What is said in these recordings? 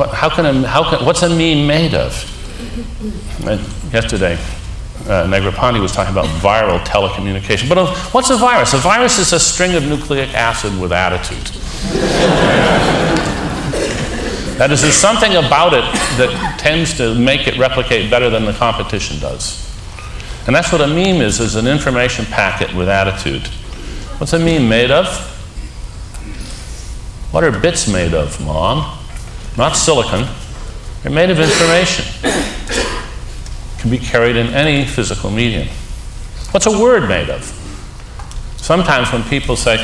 what, how can a, how can, what's a meme made of? And yesterday, uh, Negroponte was talking about viral telecommunication. But uh, what's a virus? A virus is a string of nucleic acid with attitude. that is, there's something about it that tends to make it replicate better than the competition does. And that's what a meme is, is an information packet with attitude. What's a meme made of? What are bits made of, Mom? Not silicon. They're made of information. Can be carried in any physical medium. What's a word made of? Sometimes when people say,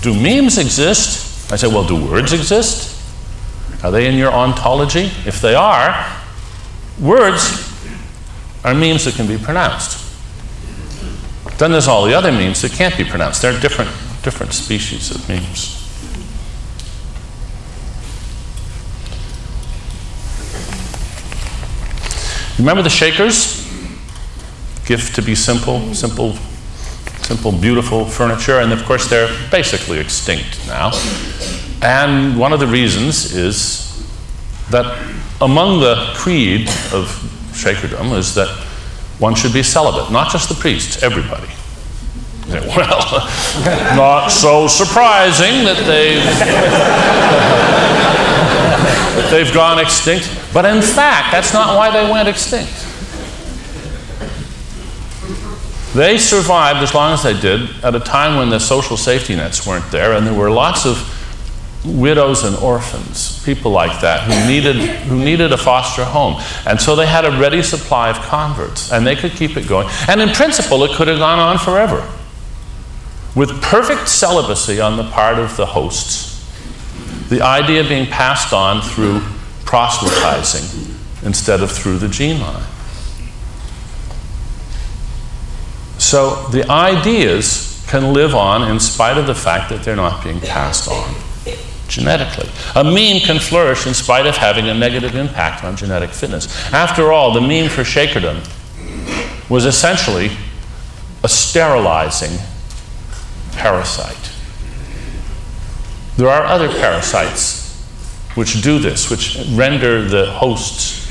Do memes exist? I say, Well, do words exist? Are they in your ontology? If they are, words are memes that can be pronounced. Then there's all the other memes that can't be pronounced. They're different, different species of memes. Remember the Shakers? Gift to be simple, simple, simple, beautiful furniture, and of course they're basically extinct now. And one of the reasons is that among the creed of Shakerdom is that one should be celibate, not just the priests, everybody. Well, not so surprising that they've, that they've gone extinct. But in fact, that's not why they went extinct. They survived as long as they did at a time when the social safety nets weren't there, and there were lots of widows and orphans, people like that, who needed, who needed a foster home. And so they had a ready supply of converts, and they could keep it going. And in principle, it could have gone on forever. With perfect celibacy on the part of the hosts, the idea being passed on through proselytizing instead of through the gene line. So the ideas can live on in spite of the fact that they're not being passed on genetically. A meme can flourish in spite of having a negative impact on genetic fitness. After all, the meme for Shakerdom was essentially a sterilizing parasite. There are other parasites which do this, which render the hosts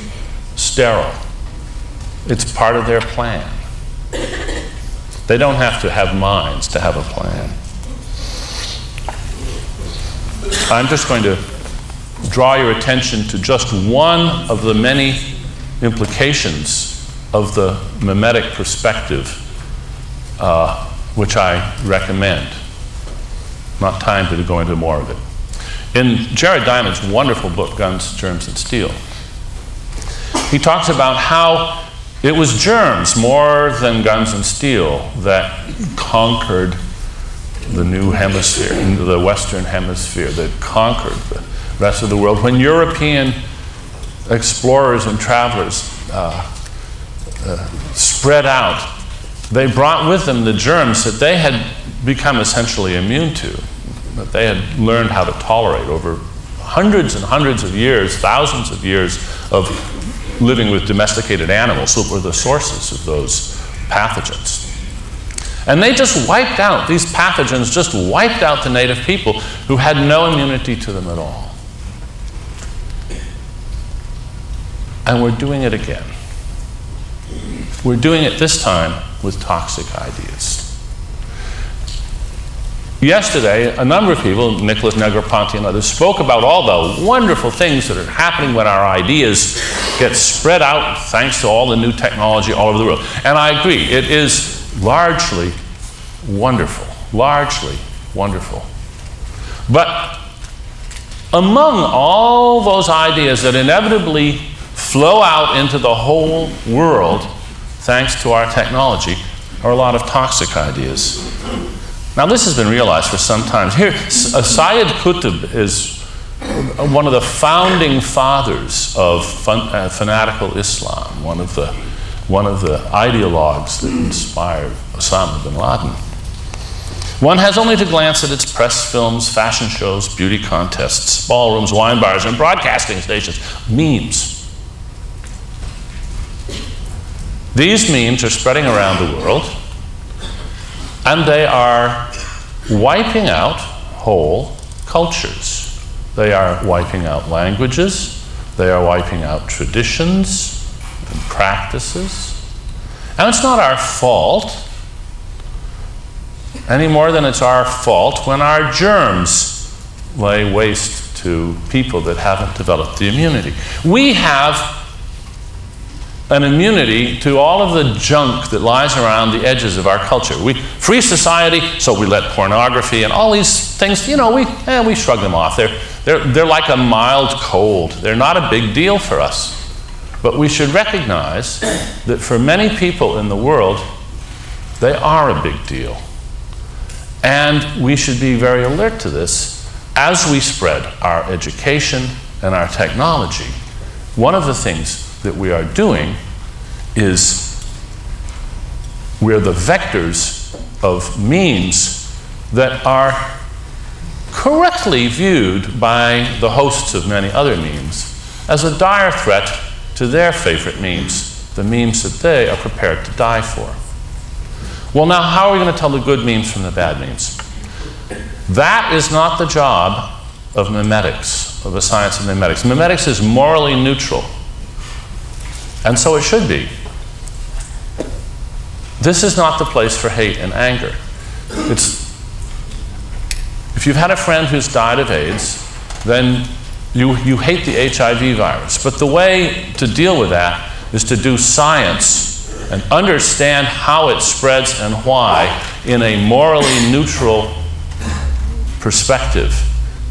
sterile. It's part of their plan. They don't have to have minds to have a plan. I'm just going to draw your attention to just one of the many implications of the memetic perspective, uh, which I recommend. Not time to go into more of it. In Jared Diamond's wonderful book, Guns, Germs, and Steel, he talks about how it was germs more than guns and steel that conquered the new hemisphere, the Western hemisphere, that conquered the rest of the world. When European explorers and travelers uh, uh, spread out, they brought with them the germs that they had become essentially immune to that they had learned how to tolerate over hundreds and hundreds of years, thousands of years of living with domesticated animals that were the sources of those pathogens. And they just wiped out, these pathogens just wiped out the native people who had no immunity to them at all. And we're doing it again. We're doing it this time with toxic ideas. Yesterday, a number of people, Nicholas Negroponte and others, spoke about all the wonderful things that are happening when our ideas get spread out thanks to all the new technology all over the world. And I agree, it is largely wonderful, largely wonderful. But among all those ideas that inevitably flow out into the whole world thanks to our technology are a lot of toxic ideas. Now, this has been realized for some time. Here, uh, Sayyid Qutb is one of the founding fathers of fun, uh, fanatical Islam, one of, the, one of the ideologues that inspired Osama bin Laden. One has only to glance at its press films, fashion shows, beauty contests, ballrooms, wine bars, and broadcasting stations. Memes. These memes are spreading around the world and they are wiping out whole cultures. They are wiping out languages. They are wiping out traditions and practices. And it's not our fault any more than it's our fault when our germs lay waste to people that haven't developed the immunity. We have an immunity to all of the junk that lies around the edges of our culture. We free society, so we let pornography and all these things, you know, we eh, we shrug them off. They're, they're, they're like a mild cold. They're not a big deal for us. But we should recognize that for many people in the world, they are a big deal. And we should be very alert to this as we spread our education and our technology. One of the things that we are doing is we're the vectors of memes that are correctly viewed by the hosts of many other memes as a dire threat to their favorite memes, the memes that they are prepared to die for. Well, now, how are we going to tell the good memes from the bad memes? That is not the job of memetics, of the science of memetics. Memetics is morally neutral, and so it should be. This is not the place for hate and anger. It's, if you've had a friend who's died of AIDS, then you, you hate the HIV virus. But the way to deal with that is to do science and understand how it spreads and why in a morally neutral perspective.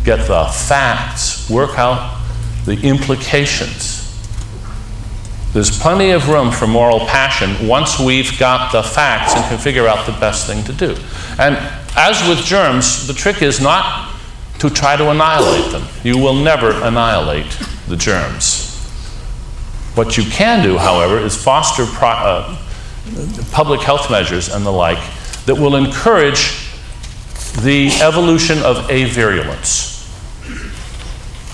Get the facts, work out the implications. There's plenty of room for moral passion once we've got the facts and can figure out the best thing to do. And as with germs, the trick is not to try to annihilate them. You will never annihilate the germs. What you can do, however, is foster uh, public health measures and the like that will encourage the evolution of avirulence,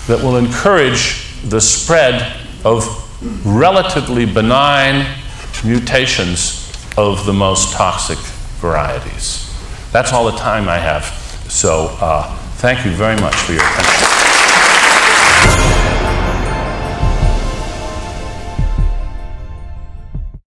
that will encourage the spread of relatively benign mutations of the most toxic varieties. That's all the time I have. So, uh, thank you very much for your attention.